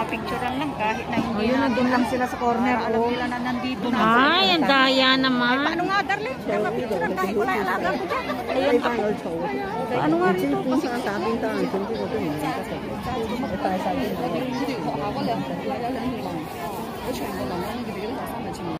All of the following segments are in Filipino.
mapicturean lang kahit na hindi Ayun, na nandun lang sila sa corner. Para alam Oh. nila na nandito na. Ay, ang daya naman. Paano nga, darling? Kaya mapicturean kahit wala yung alaga ko dyan. Ayun, ako. Paano nga rito? Kasi Ang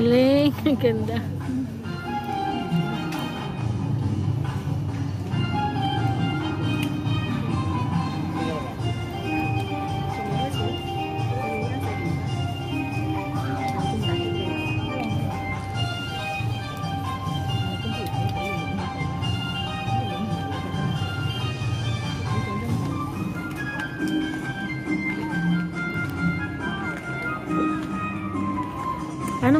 galing. Ang ganda.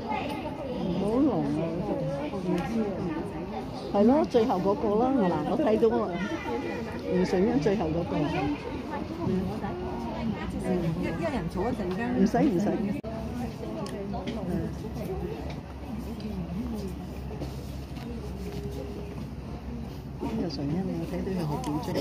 唔好濃啊，唔知啊。係咯，最後嗰個啦，嗱，我睇到啊，唔順因最後嗰個。一一人坐一陣間。唔使唔使。呢個純因我睇到佢好緊張。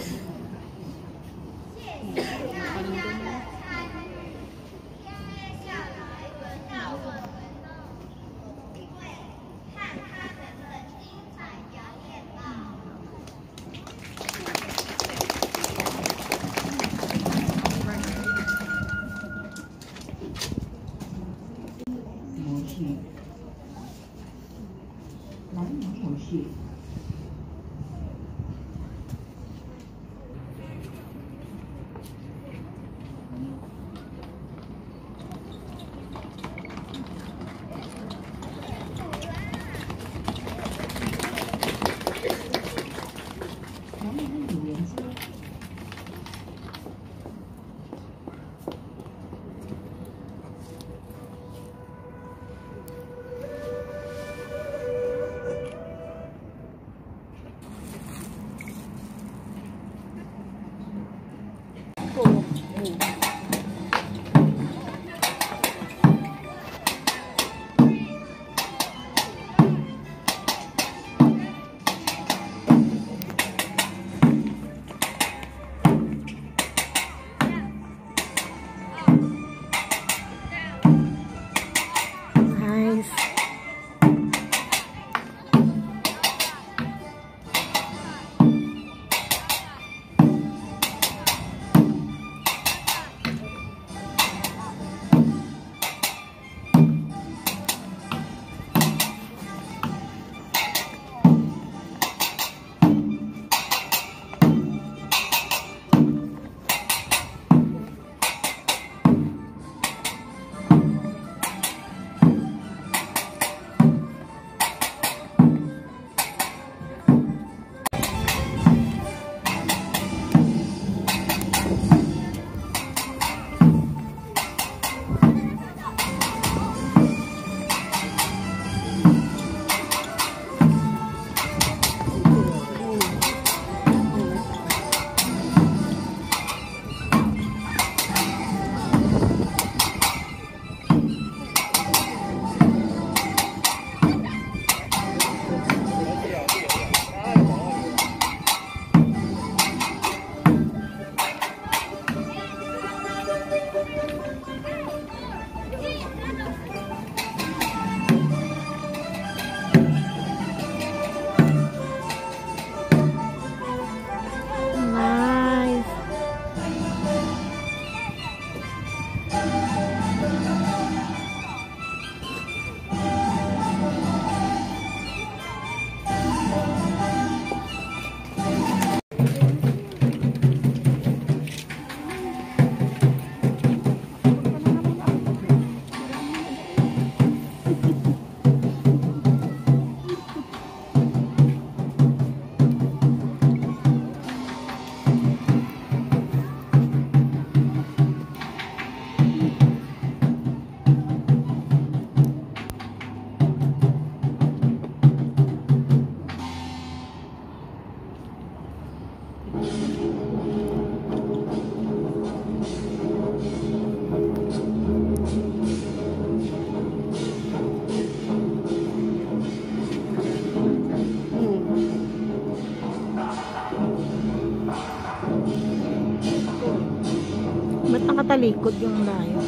nakatalikod yung layo?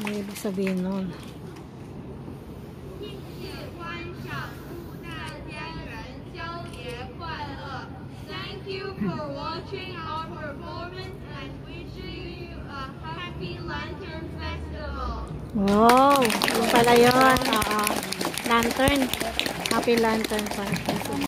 May ibig sabihin nun. Thank you for watching our performance and wishing you a happy Lantern Festival. Wow! Yung pala yun. Oo. Lantern. Happy Lantern Festival.